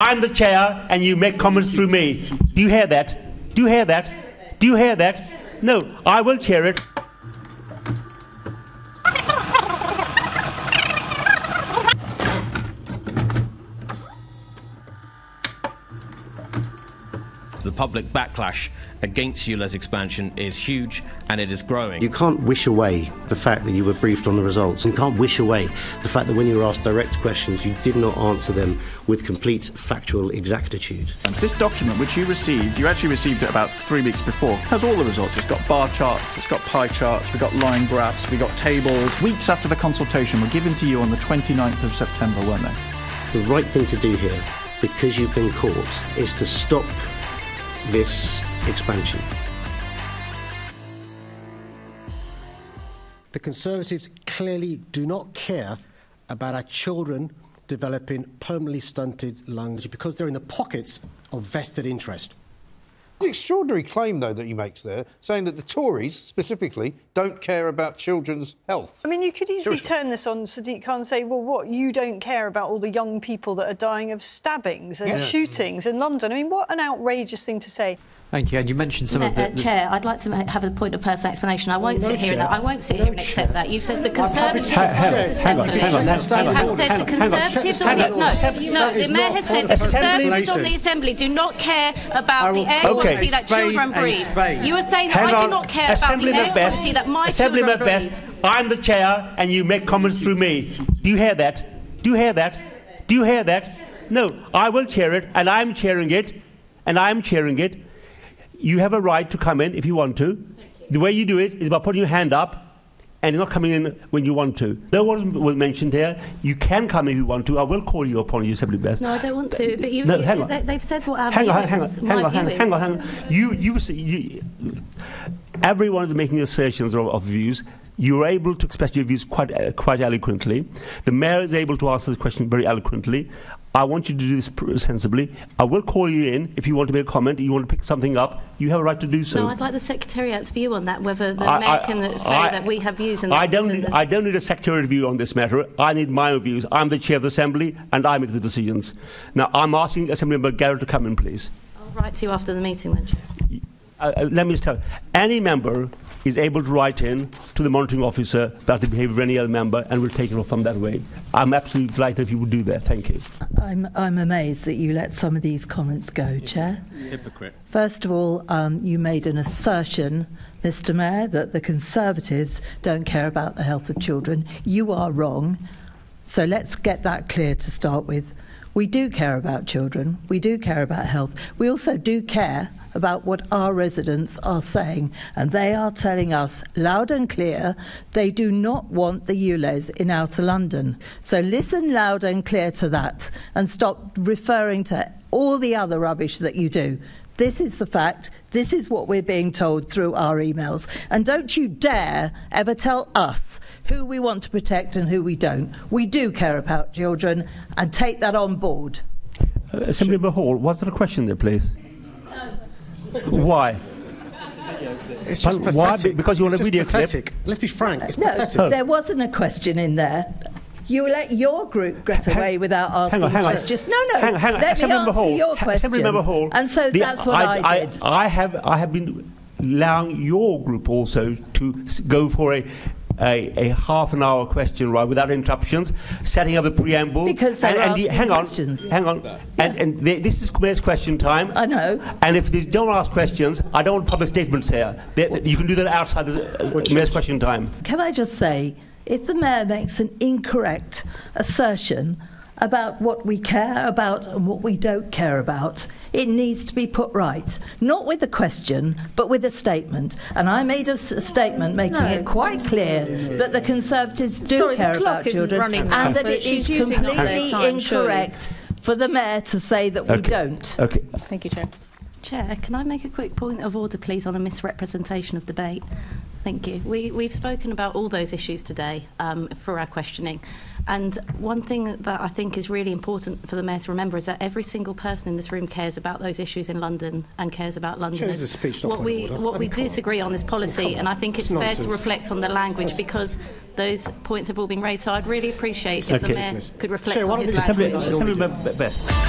I'm the chair and you make comments through me. Do you hear that? Do you hear that? Do you hear that? No, I will chair it. Public backlash against ULEZ expansion is huge and it is growing. You can't wish away the fact that you were briefed on the results. You can't wish away the fact that when you were asked direct questions, you did not answer them with complete factual exactitude. This document, which you received, you actually received it about three weeks before, has all the results. It's got bar charts, it's got pie charts, we've got line graphs, we've got tables. Weeks after the consultation were given to you on the 29th of September, weren't they? The right thing to do here, because you've been caught, is to stop this expansion. The Conservatives clearly do not care about our children developing permanently stunted lungs because they're in the pockets of vested interest. It's an extraordinary claim, though, that he makes there, saying that the Tories, specifically, don't care about children's health. I mean, you could easily Seriously. turn this on Sadiq Khan and say, well, what, you don't care about all the young people that are dying of stabbings and Yeah. shootings in London? I mean, what an outrageous thing to say. Thank you. And you mentioned some Uh, of the. uh, Chair, I'd like to have a point of personal explanation. I won't No, sit here and I won't sit No, here and accept Chair. that. You've said the Conservatives Hang- hang on, on hang on, assembly. hang on, You have said the Conservatives on the no, no. The Mayor has said the the Conservatives on the Assembly do not care about the air call quality a that children a breathe. You are saying that Hang I do not care about the Assemblyman air Best, quality that my Assemblyman children Best, breathe. I'm the chair and you make comments through me. Do you hear that? Do you hear that? Do you hear that? No, I will chair it and I'm chairing it and I'm chairing it. You have a right to come in if you want to. The way you do it is by putting your hand up and you're not coming in when you want to. No one was mentioned here. You can come if you want to. I will call you upon you, Assembly Best. No, I don't want to. But you, No, you- hang on. they, they've said what our hang on, hang on, hang on, hang on, hang on, hang on. You, you, you, everyone is making assertions of, of views. You're able to express your views quite, uh, quite eloquently. The mayor is able to answer the question very eloquently. I want you to do this sensibly. I will call you in if you want to make a comment. You want to pick something up. You have a right to do so. No, I'd like the Secretariat's view on that, whether the I- Mayor I- can say I- that we have views and I don't, need, I don't need a secretariat view on this matter. I need my own views. I'm the chair of the assembly, and I make the decisions. Now, I'm asking Assemblymember Garrett to come in, please. I'll write to you after the meeting then, Chair. Uh, uh, let me just tell you, any member is able to write in to the monitoring officer about the behaviour of any other member, and we'll take it off from that way. I'm absolutely delighted if you would do that. Thank you. I'm, I'm amazed that you let some of these comments go, Chair. Hypocrite. First of all, um, you made an assertion, Mr Mayor, that the Conservatives don't care about the health of children. You are wrong. So let's get that clear to start with. We do care about children. We do care about health. We also do care about what our residents are saying. And they are telling us loud and clear they do not want the ULEZ in outer London. So listen loud and clear to that and stop referring to all the other rubbish that you do. This is the fact. This is what we're being told through our emails. And don't you dare ever tell us who we want to protect and who we don't. We do care about children and take that on board. Uh, Assemblymember Hall, was there a question there, please? Why? It's just But why? pathetic. Because you want It's a just video clip? Let's be frank. It's No, pathetic. there wasn't a question in there. You let your group get Hang- away without hang asking on, hang on. questions. No, no. Hang on, hang on. Let me Assemblymember answer Hall. your question. Assemblymember Hall. And so The- that's what I, did. I have, I have been allowing your group also to go for a. A, a half an hour question right without interruptions, setting up a preamble. Because they're and, and asking hang on, questions. hang on, and, and th- this is Mayor's question time. I know. And if they don't ask questions, I don't want public statements here. They- you can do that outside the uh, Mayor's question time. Can I just say, if the mayor makes an incorrect assertion about what we care about and what we don't care about, it needs to be put right. Not with a question, but with a statement. And I made a, s- a statement making No. it quite clear that the Conservatives do Sorry, the care clock about isn't children running now, and that it is she's using up their completely time, surely. incorrect for the mayor to say that we don't. Okay. Thank you, Chair. Chair, can I make a quick point of order, please, on a misrepresentation of debate? Thank you. We, we've spoken about all those issues today um, for our questioning. And one thing that I think is really important for the Mayor to remember is that every single person in this room cares about those issues in London and cares about London. Shows speech, what we, what I we mean, come on. disagree on is policy, come on. and I think it's, It's fair to reflect on the language because those points have all been raised. So I'd really appreciate if Okay. the Mayor could reflect Chair, on don't his we just Assembly, language. That's all we do. Assemblymember Best.